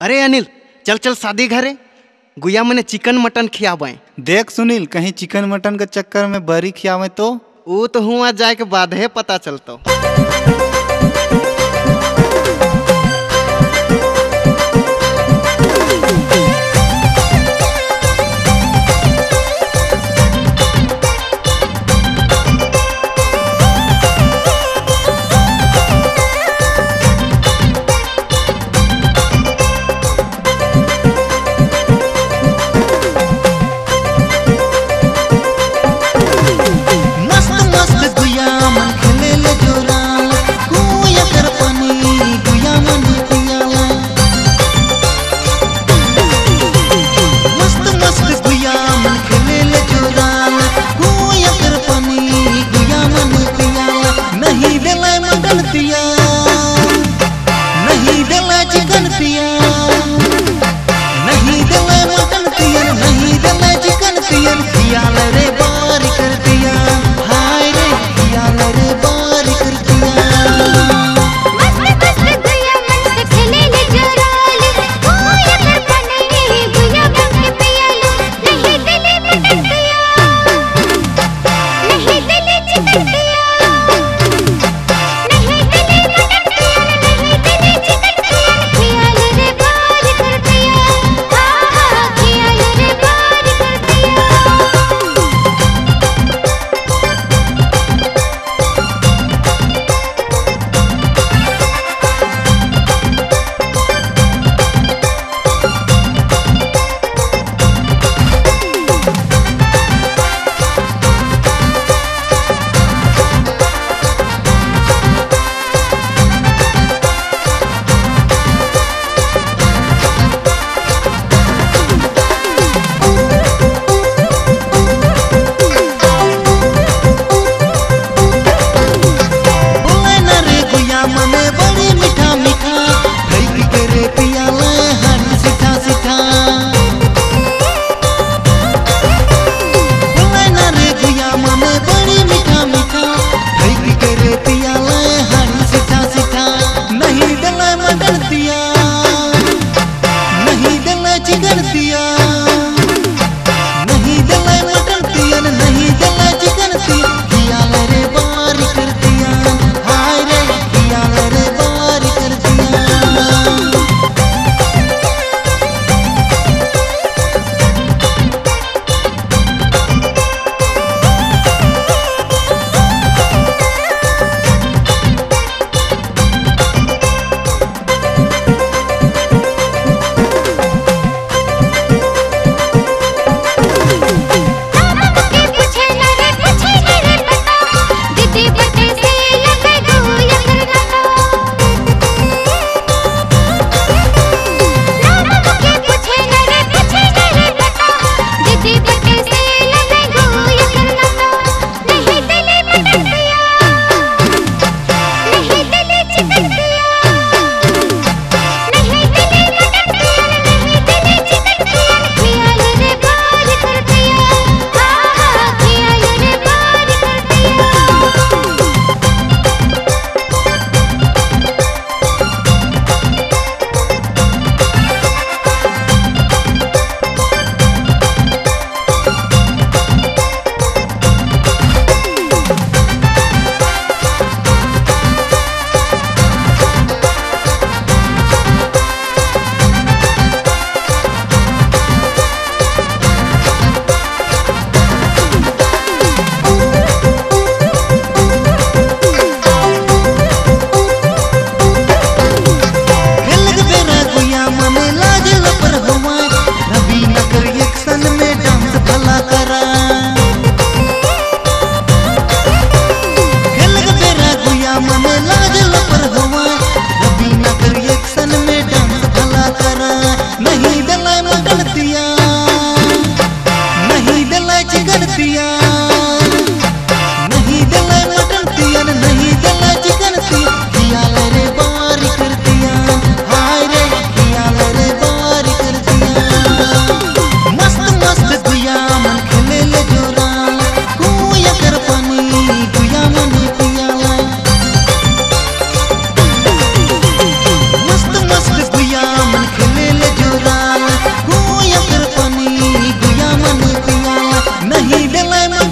अरे अनिल चल चल शादी घरे। गुया मैंने चिकन मटन खियाबे। देख सुनील कहीं चिकन मटन के चक्कर में बरी खियावे तो? वो तो हुआ जाए के बाद है पता चलतो। नहीं Let me know.